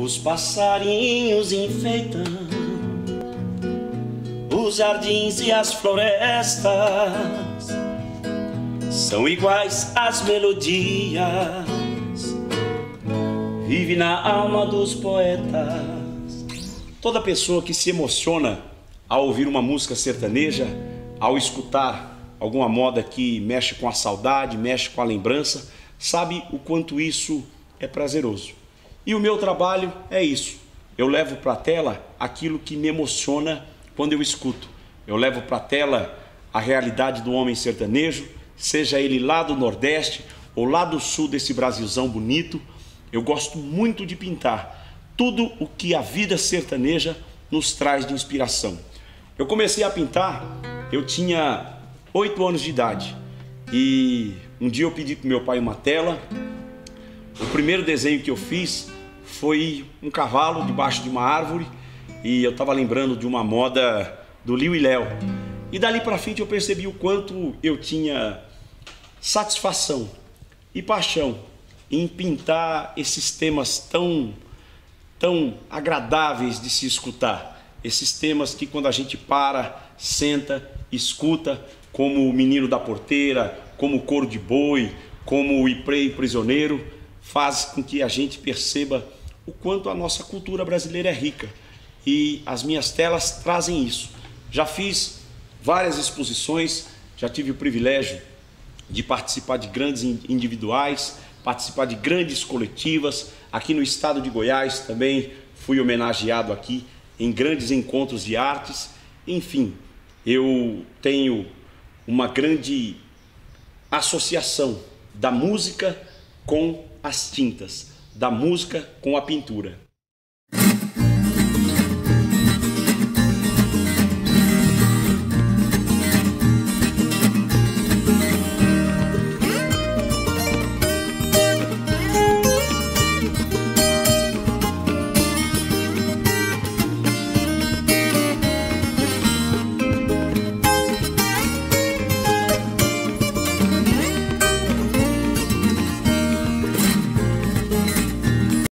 Os passarinhos enfeitam os jardins e as florestas são iguais às melodias, vive na alma dos poetas. Toda pessoa que se emociona ao ouvir uma música sertaneja, ao escutar alguma moda que mexe com a saudade, mexe com a lembrança, sabe o quanto isso é prazeroso. E o meu trabalho é isso. Eu levo para a tela aquilo que me emociona quando eu escuto. Eu levo para a tela a realidade do homem sertanejo, seja ele lá do Nordeste ou lá do Sul desse Brasilzão bonito. Eu gosto muito de pintar tudo o que a vida sertaneja nos traz de inspiração. Eu comecei a pintar, eu tinha oito anos de idade e um dia eu pedi para meu pai uma tela. O primeiro desenho que eu fiz foi um cavalo debaixo de uma árvore e eu estava lembrando de uma moda do Liu e Léo. E dali para frente eu percebi o quanto eu tinha satisfação e paixão em pintar esses temas tão tão agradáveis de se escutar. Esses temas que quando a gente para, senta, escuta, como o menino da porteira, como o coro de boi, como o Iprei prisioneiro, faz com que a gente perceba o quanto a nossa cultura brasileira é rica. E as minhas telas trazem isso. Já fiz várias exposições, já tive o privilégio de participar de grandes individuais, participar de grandes coletivas. Aqui no estado de Goiás também fui homenageado aqui em grandes encontros de artes. Enfim, eu tenho uma grande associação da música com as tintas da música com a pintura.